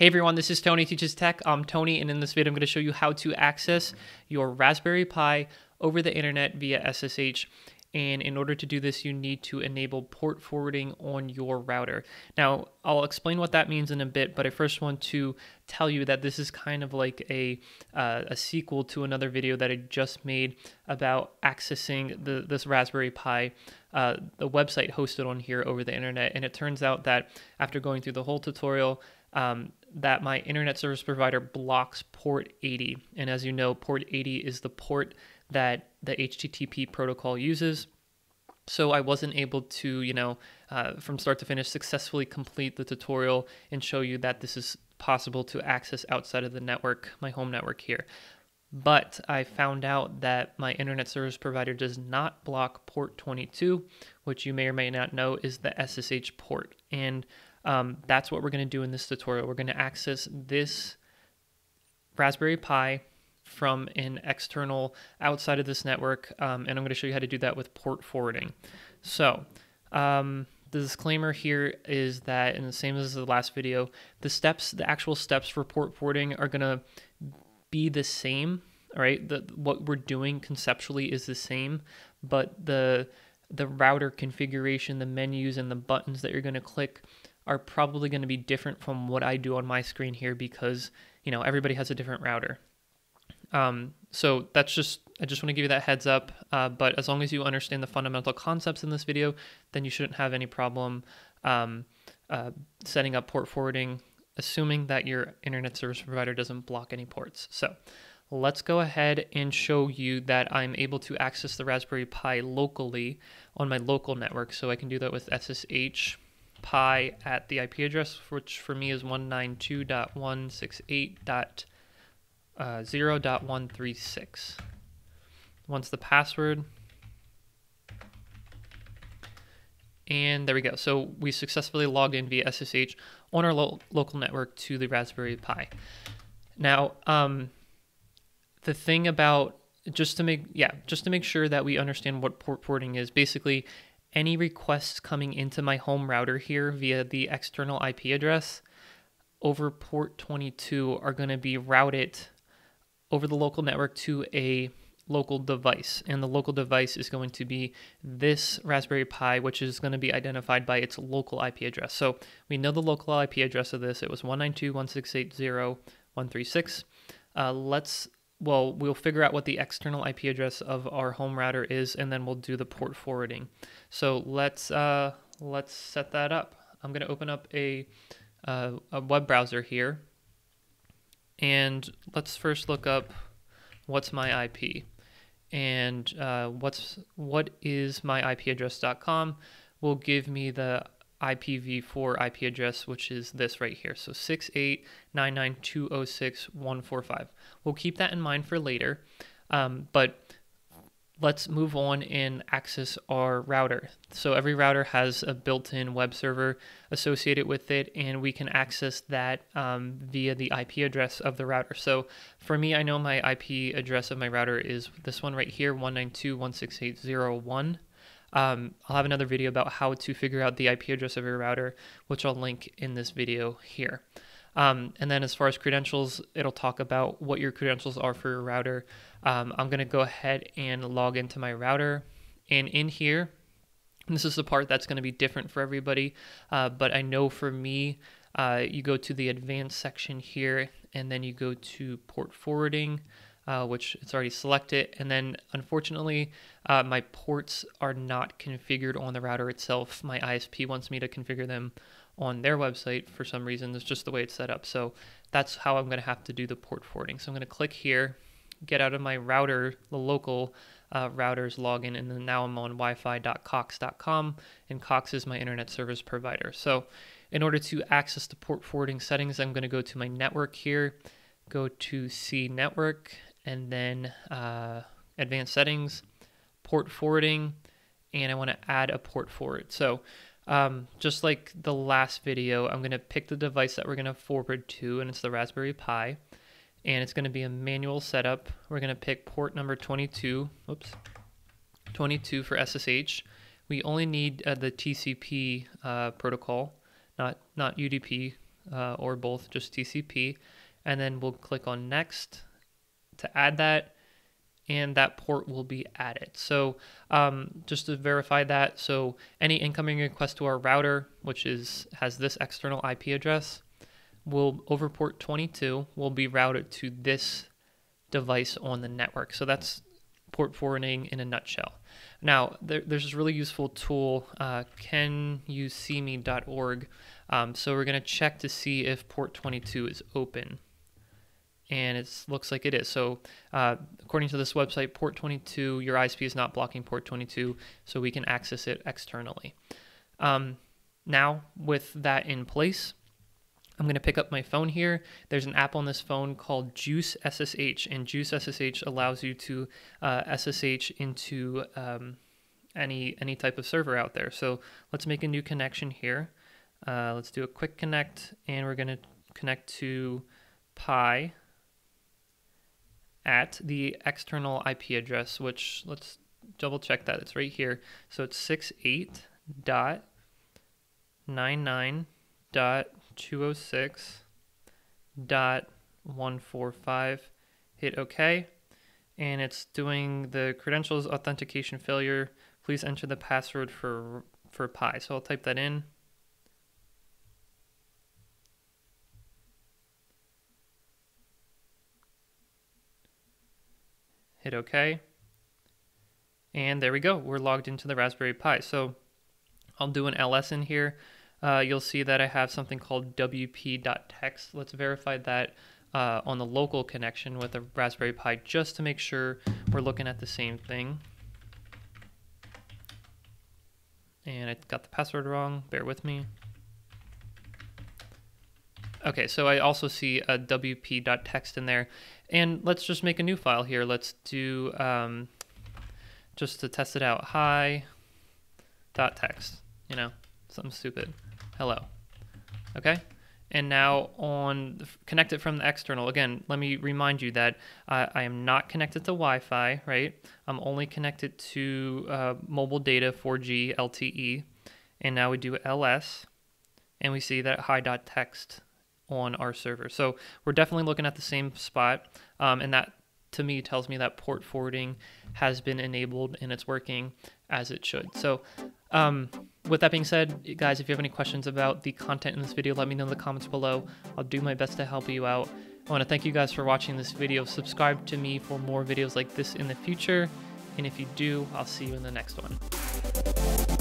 Hey everyone, this is Tony Teaches Tech. I'm Tony, and in this video, I'm going to show you how to access your Raspberry Pi over the internet via SSH. And in order to do this, you need to enable port forwarding on your router. Now, I'll explain what that means in a bit, but I first want to tell you that this is kind of like a, uh, a sequel to another video that I just made about accessing the, this Raspberry Pi, uh, the website hosted on here over the internet. And it turns out that after going through the whole tutorial, um, that my internet service provider blocks port 80. And as you know, port 80 is the port that the HTTP protocol uses. So I wasn't able to, you know, uh, from start to finish, successfully complete the tutorial and show you that this is possible to access outside of the network, my home network here. But I found out that my internet service provider does not block port 22, which you may or may not know is the SSH port. And um, that's what we're going to do in this tutorial. We're going to access this Raspberry Pi from an external outside of this network, um, and I'm going to show you how to do that with port forwarding. So, um, the disclaimer here is that, and the same as the last video, the steps, the actual steps for port forwarding are going to be the same. All right, the, what we're doing conceptually is the same, but the the router configuration, the menus, and the buttons that you're going to click are probably going to be different from what I do on my screen here because, you know, everybody has a different router. Um, so that's just, I just want to give you that heads up. Uh, but as long as you understand the fundamental concepts in this video, then you shouldn't have any problem um, uh, setting up port forwarding, assuming that your internet service provider doesn't block any ports. So let's go ahead and show you that I'm able to access the Raspberry Pi locally on my local network. So I can do that with SSH pi at the IP address, which for me is 192.168.0.136. Uh, Once the password, and there we go. So we successfully logged in via SSH on our lo local network to the Raspberry Pi. Now, um, the thing about just to make yeah just to make sure that we understand what port porting is basically any requests coming into my home router here via the external IP address over port 22 are going to be routed over the local network to a local device. And the local device is going to be this Raspberry Pi, which is going to be identified by its local IP address. So we know the local IP address of this. It was 192.168.0.136. Uh, let's well, we'll figure out what the external IP address of our home router is, and then we'll do the port forwarding. So let's uh, let's set that up. I'm going to open up a, uh, a web browser here, and let's first look up what's my IP, and uh, what's what is my IP address.com will give me the IPv4 IP address, which is this right here. So 6899206145. We'll keep that in mind for later, um, but let's move on and access our router. So every router has a built-in web server associated with it, and we can access that um, via the IP address of the router. So for me, I know my IP address of my router is this one right here, 192.168.0.1. Um, I'll have another video about how to figure out the IP address of your router, which I'll link in this video here. Um, and then as far as credentials, it'll talk about what your credentials are for your router. Um, I'm going to go ahead and log into my router. And in here, this is the part that's going to be different for everybody. Uh, but I know for me, uh, you go to the advanced section here, and then you go to port forwarding uh, which it's already selected. And then unfortunately, uh, my ports are not configured on the router itself. My ISP wants me to configure them on their website for some reason. It's just the way it's set up. So that's how I'm going to have to do the port forwarding. So I'm going to click here, get out of my router, the local uh, router's login, and then now I'm on wi-fi.cox.com, and Cox is my internet service provider. So in order to access the port forwarding settings, I'm going to go to my network here, go to C network, and then uh, advanced settings, port forwarding, and I want to add a port forward. So um, just like the last video, I'm going to pick the device that we're going to forward to, and it's the Raspberry Pi. And it's going to be a manual setup. We're going to pick port number 22, oops, 22 for SSH. We only need uh, the TCP uh, protocol, not, not UDP. uh, or both, just TCP. And then we'll click on next to add that and that port will be added. So um, just to verify that, so any incoming request to our router, which is has this external IP address, will over port 22 will be routed to this device on the network. So that's port forwarding in a nutshell. Now, there, there's this really useful tool, uh. Um, so we're going to check to see if port 22 is open and it looks like it is. So uh, according to this website, port 22, your ISP is not blocking port 22, so we can access it externally. Um, now, with that in place, I'm going to pick up my phone here. There's an app on this phone called Juice SSH, and Juice SSH allows you to uh, SSH into um, any any type of server out there. So let's make a new connection here. Uh, let's do a quick connect, and we're going to connect to Pi at the external IP address, which let's double check that. It's right here. So it's 68.99.206.145. Hit OK. And it's doing the credentials authentication failure. Please enter the password for, for Pi. So I'll type that in. Hit OK. And there we go. We're logged into the Raspberry Pi. So I'll do an ls in here. Uh, you'll see that I have something called wp.txt. Let's verify that uh, on the local connection with the Raspberry Pi just to make sure we're looking at the same thing. And I got the password wrong. Bear with me. Okay, so I also see a wp.txt in there. And let's just make a new file here. Let's do, um, just to test it out, hi dot text, you know, something stupid. Hello. Okay? And now on connect it from the external. Again, let me remind you that uh, I am not connected to Wi-Fi, right? I'm only connected to uh, mobile data 4G LTE. And now we do ls, and we see that hi.txt on our server. So we're definitely looking at the same spot, um, and that to me tells me that port forwarding has been enabled and it's working as it should. So um, with that being said, guys, if you have any questions about the content in this video, let me know in the comments below. I'll do my best to help you out. I want to thank you guys for watching this video. Subscribe to me for more videos like this in the future. And if you do, I'll see you in the next one.